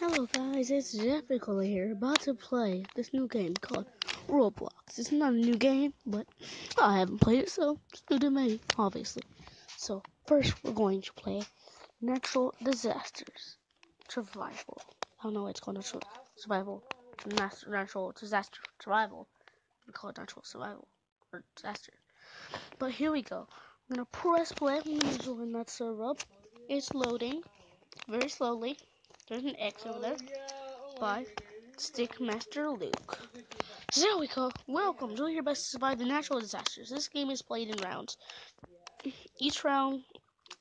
Hello guys, it's Kohler here, about to play this new game called Roblox. It's not a new game, but I haven't played it, so it's new to me, obviously. So, first we're going to play Natural Disasters Survival. I don't know why it's called Natural Survival. Natural Disaster Survival. We call it Natural Survival. Or Disaster. But here we go. I'm gonna press play. I'm gonna join that server up. It's loading very slowly. There's an X over there oh, oh, by Stickmaster Luke. There we go. Welcome. Do your best to survive the natural disasters. This game is played in rounds. Each round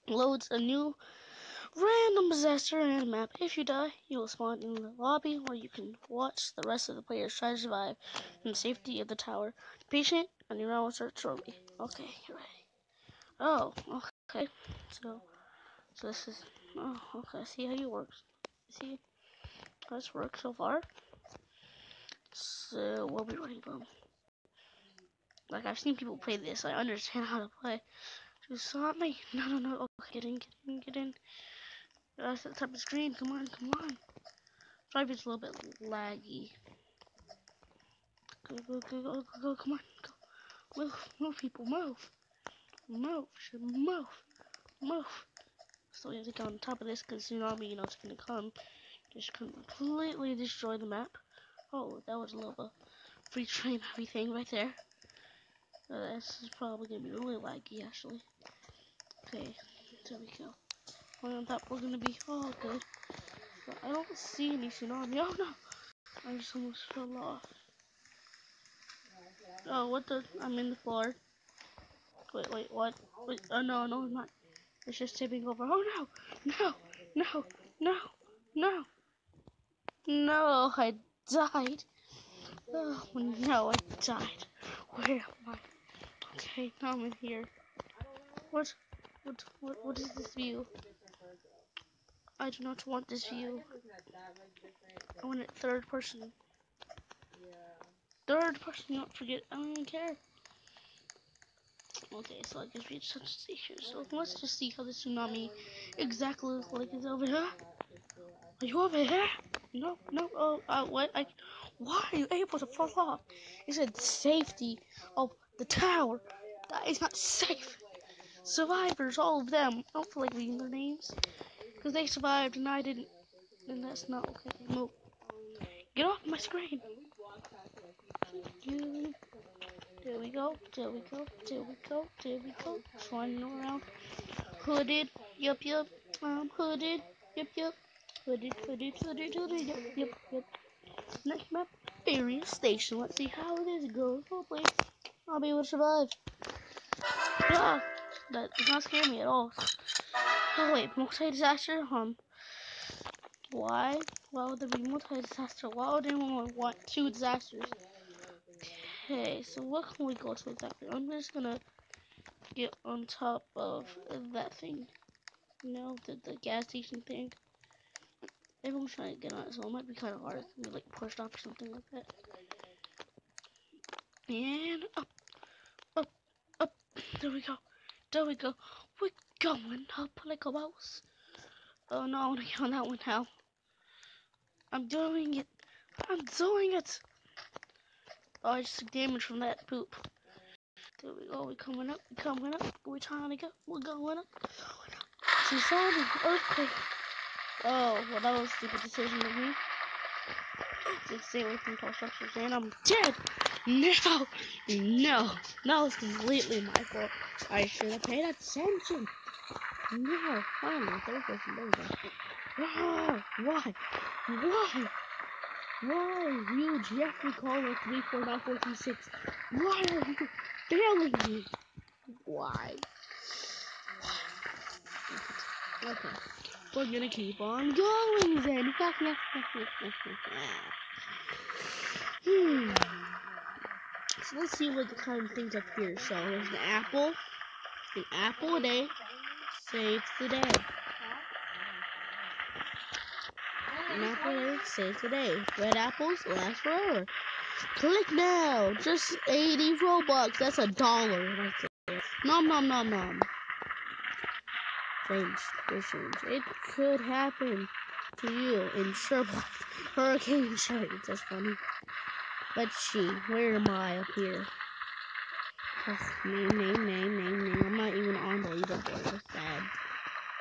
loads a new random disaster and a map. If you die, you will spawn in the lobby where you can watch the rest of the players try to survive in the safety of the tower. Patient, and your round will start shortly. Okay, you're ready. Oh, okay. So, so this is. Oh, okay. See how you works see how this works so far. So we'll be running from. Like I've seen people play this, I understand how to play. Saw me. No, no, no. Okay, get in, get in, get in. Uh, That's the type of screen. Come on, come on. Drive is a little bit laggy. Go, go, go, go, go, go. Come on, go. Move, move, people, move. Move, move, move. So we have to get on top of this because tsunami, you know, it's gonna come. Just completely destroy the map. Oh, that was a little bit free frame everything right there. Uh, this is probably gonna be really laggy actually. Okay, there we go. On top we're gonna be all good. But I don't see any tsunami. Oh no! I just almost fell off. Oh, what the? I'm in the floor. Wait, wait, what? Wait, oh no, no, I'm not. It's just tipping over. Oh no! No! No! No! No! No! I died! Oh no, I died. Where am I? Okay, now I'm in here. What? What? What? What is this view? I do not want this view. I want it third person. Third person, don't forget. I don't even care. Okay, so I guess we just have to stay here. So let's just see how the tsunami exactly looks like it's over here. Are you over here? No, no, oh, uh, what? I, why are you able to fall off? It said safety of the tower. That is not safe. Survivors, all of them. I don't feel like reading their names. Because they survived and I didn't. And that's not okay. Move. Get off my screen. You there we go. There we go. There we go. There we go. Flying around. Hooded. Yup, yup. I'm hooded. Yup, yup. Hooded, hooded, hooded, hooded. Yup, yup, yup. Next map. Furious Station. Let's see how this goes. Hopefully, I'll be able to survive. Ah, that does not scare me at all. Oh wait, multi-disaster? Um, why? Why would there be multi-disaster? Why would anyone want two disasters? Okay, so what can we go to exactly? I'm just gonna get on top of that thing. You know, the, the gas station thing. Everyone's trying to get on it, so it might be kind of hard. to like pushed off or something like that. And up, up, up. There we go. There we go. We're going up like a mouse. Oh no, I want to get on that one now. I'm doing it. I'm doing it. Oh, I just took damage from that poop. There we go. We're coming up. We're coming up. We're trying to go. We're going up. Tsunami. Earthquake. Oh, well, that was a stupid decision of me. Just stay away from tall structures. And I'm dead. No. No. That was completely my fault. I should have paid attention. No. Finally, third person. There we go. Oh, why? Why? Why, you Jeffrey Caller 349436? Why are you failing me? Why? Okay. We're gonna keep on going then. hmm. So let's see what the kind of things up here. So there's an apple. An apple a day saves the day. An apple saves the day. Red apples last forever. Click now. Just 80 Robux. That's a dollar right. Nom nom nom nom. Change. This. It could happen. to you in Sherlock Hurricane Insurance. That's funny. Let's see. Where am I up here? Oh, name, name, name, name, name. I'm not even on the leaderboard. That's sad.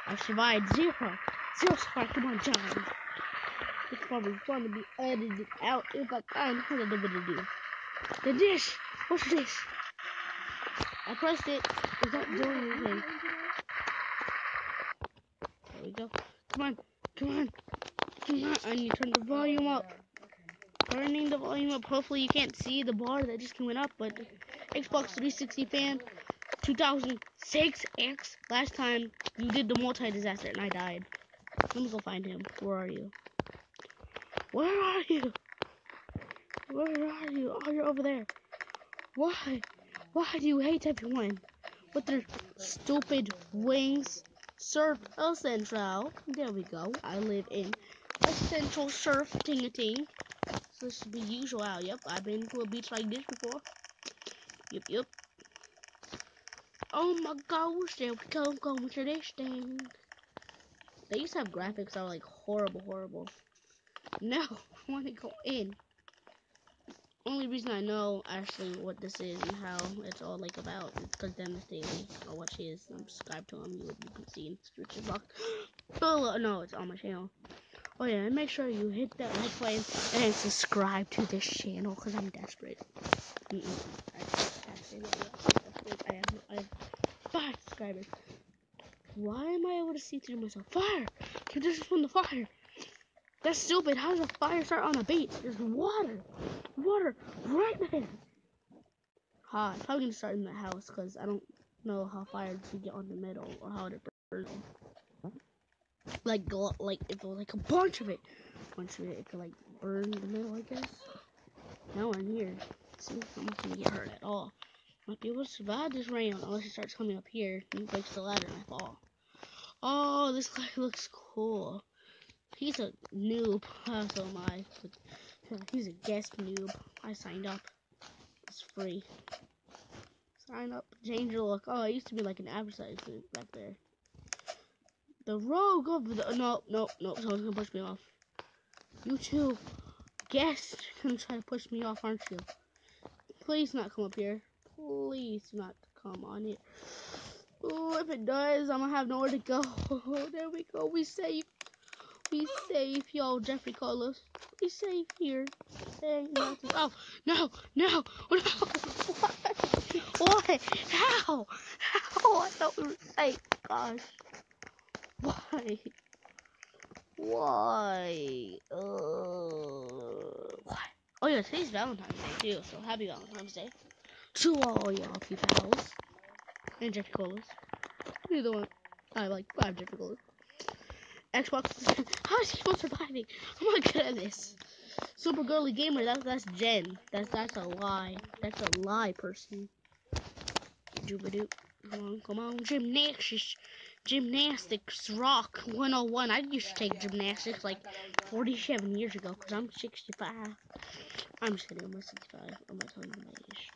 I survived zero. Zero survived. Come on, John. It's probably going to be edited out if I find what I'm to do. The dish. What's this? I pressed it. It's not doing anything. There we go. Come on. Come on. Come on. I need to turn the volume up. Turning the volume up. Hopefully you can't see the bar that just went up, but Xbox 360 fan 2006X. Last time you did the multi-disaster and I died. Let me go find him. Where are you? Where are you? Where are you? Oh, you're over there. Why? Why do you hate everyone? With their stupid wings. Surf El Central. There we go. I live in a central surf ting-a-ting. So this should be usual. Yep, I've been to a beach like this before. Yep, yep. Oh my gosh, there we go, going to this thing. They used to have graphics that were like horrible, horrible. No, I want to go in. Only reason I know actually what this is and how it's all like about is because Dennis Daily. I watch his. I'm subscribed to him. You, you can see in description box. Oh no, it's on my channel. Oh yeah, and make sure you hit that like button and subscribe to this channel because I'm desperate. Mm -mm. I, have, I have five subscribers. Why am I able to see through myself? Fire! This is from the fire. That's stupid. How does a fire start on a beach? There's water. Water right there. Ha, I'm probably gonna start in the house because I don't know how fire to get on the middle or how to burn like like if it was like a bunch of it, bunch of it, it could like burn the middle, I guess. Now I'm here. See, if I'm not gonna get hurt at all. Might be able to survive this rain unless it starts coming up here and breaks the ladder and I fall. Oh, this guy looks cool. He's a noob. Uh, so am I. He's a guest noob. I signed up. It's free. Sign up. Change your look. Oh, it used to be like an advertisement back there. The rogue of the no no no someone's gonna push me off. You two guests gonna try to push me off, aren't you? Please not come up here. Please not come on here. Oh, if it does, I'm gonna have nowhere to go. there we go. We safe. We safe, y'all. Jeffrey Carlos. We safe here. Oh no, no, no! What? How? How? I thought we were safe. Gosh. Why? Why? Uh, why? Oh yeah, today's Valentine's Day too, so happy Valentine's Day to all y'all pals and Jeffy Colas. Neither one. I like five Jeffy Colas. Xbox. How is he still surviving? I'm not good at this. Super girly gamer. That's that's Jen. That's that's a lie. That's a lie, person. Come on, come on, gymnastics. Gymnastics Rock 101. I used to take gymnastics like 47 years ago because I'm 65. I'm just kidding, I'm 65. I'm not telling you my age.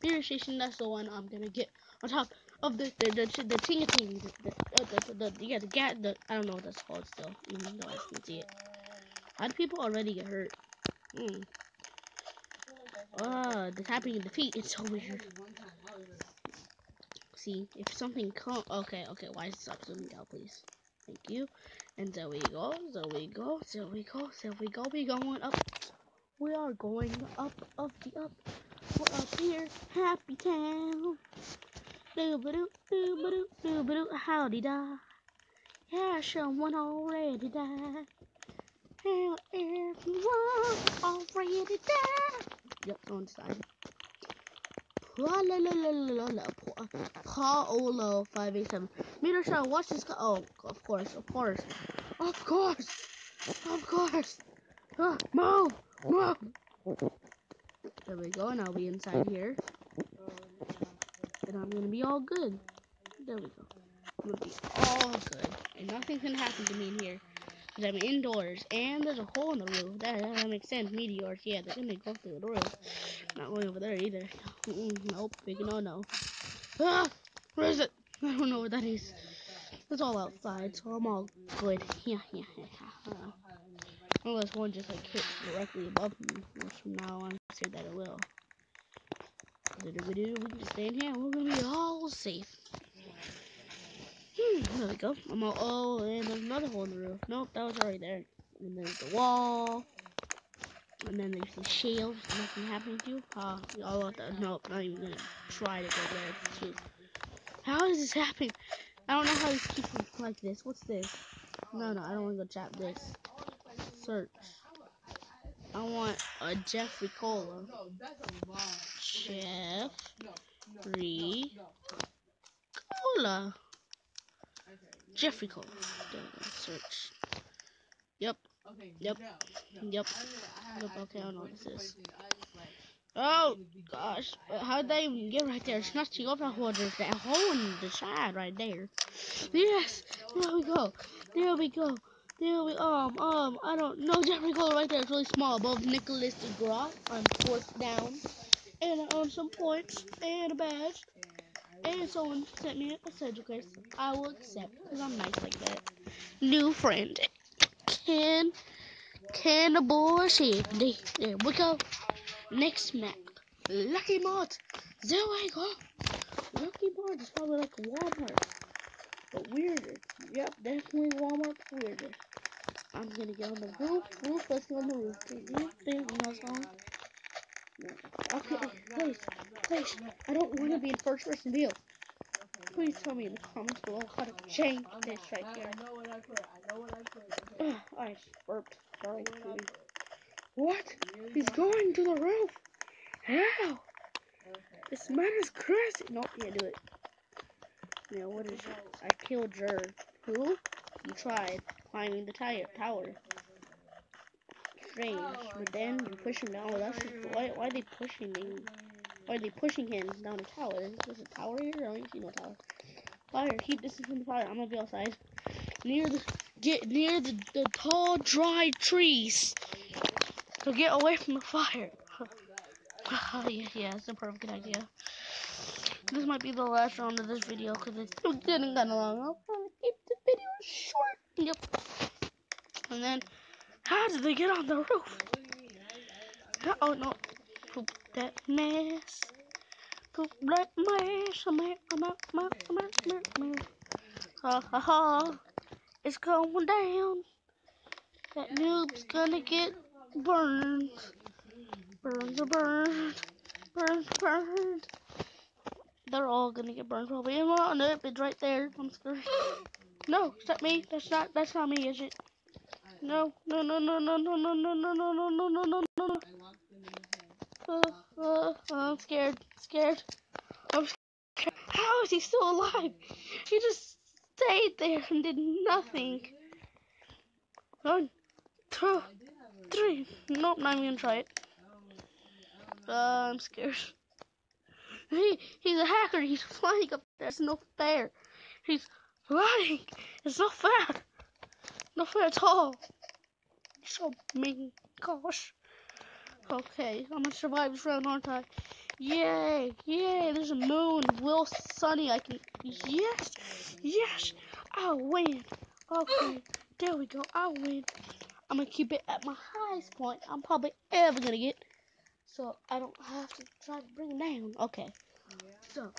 Beer Station, that's the one I'm gonna get on top of the the the the, the ting ting the, the, the, the, yeah the gat the I don't know what that's called still even though I can see it. How do people already get hurt? Hmm. Uh, the tapping of the feet. It's so weird see if something come. Okay, okay. Why stop zooming out, please? Thank you. And there we go. There we go. There we go. There we go. We going up. We are going up, up the up. We're up here, happy town. Do ba do do ba do do ba do. Howdy da. Yeah, someone already died. Hell, everyone already died. Yep, someone's died. Paolo 587. Meter shot, watch this. Oh, of course, of course. Of course. Of course. Ah, move. Move. There we go, and I'll be inside here. And I'm gonna be all good. There we go. I'm gonna be all good. And nothing can happen to me in here. Because I'm indoors. And there's a hole in the roof. That, that makes sense. Meteors. Yeah, they're gonna go through the roof. Not going over there either. Nope. Big no no. Ah! Where is it? I don't know what that is. It's all outside, so I'm all good. Yeah, yeah, yeah. yeah. Unless one just like hits directly above me, which from now on, I say that it will. We can stay in here. We're gonna be all safe. Hmm, there we go. I'm all, oh, and there's another hole in the roof. Nope, that was already there. And there's the wall. And then there's the shield. Nothing happening to you. Uh, all of that. Nope, not even gonna try to go there. Too. How is this happening? I don't know how he's keeping like this. What's this? No, no, I don't want to go chat this. Search. I want a Jeffrey Cola. Jeffrey Cola. Jeffrey Cola. Search. Yep. Yep. Yep. Yep. Okay, I don't know what this is. Oh gosh, how did they even get right there? Snatching off that hole. There's that hole in the side right there. Yes, there we go. There we go. There we um um I don't know Jeffrey Cole right there. It's really small above Nicholas DeGraw on fourth down, and I own some points and a badge. And someone sent me a schedule case. I will accept because I'm nice like that. New friend. Can Cannibal Safety. There we go. Next map. Lucky Mart. There we go. Lucky Mart is probably like Walmart. But weirder. Yep, definitely Walmart weirder. I'm gonna get on the roof. Roof, let's get on the roof. Do you think on? No. Okay, oh, please, please. I don't want to be in first person view. Please tell me in the comments below how to change this right here. I know what I put. I know what I put. Okay. I burped. Sorry. What? He's going to the roof. How? This man is crazy. No, can't do it. Yeah, what is it? I killed Jer. Who? You tried climbing the tire tower. Strange, but then you push him down. Oh, that's why. Why are they pushing me? Why are they pushing him down the tower? Is there a tower here? I don't see no tower. Fire! Keep distance from the fire. I'm gonna be outside. Near the get near the, the tall, dry trees. So get away from the fire. oh, yeah, yeah, it's a perfect idea. This might be the last round of this video because it's getting kind of long. I'll probably keep the video short. Yep. And then, how did they get on the roof? Oh no. Poop that mess. Poop that mess. Ha ha ha. It's going down. That noob's gonna get burned. Burned, burned. Burned, burned. They're all gonna get burned probably. Well, nope, it's right there. I'm scared. No, is that me? That's not that's not me, is it? No, no, no, no, no, no, no, no, no, no, no, no, no, no, no. Uh, uh, I'm scared. Scared. I'm scared. How is he still alive? He just stayed there and did nothing. One, two, three. Nope, not even gonna try it. Uh, I'm scared. He he's a hacker. He's flying up there. It's no fair. He's flying. It's not fair. Not fair at all. So mean. Gosh. Okay, I'm gonna survive this round, aren't I? Yay! Yay! There's a moon. Will sunny. I can. Yes! Yes! I'll win. Okay, there we go. I'll win. I'm gonna keep it at my highest point I'm probably ever gonna get so I don't have to try to bring it down. Okay. So,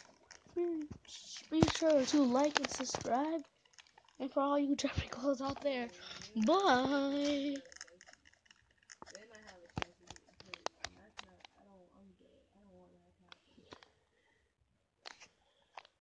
be sure to like and subscribe. And for all you Jeffrey Calls out there, bye.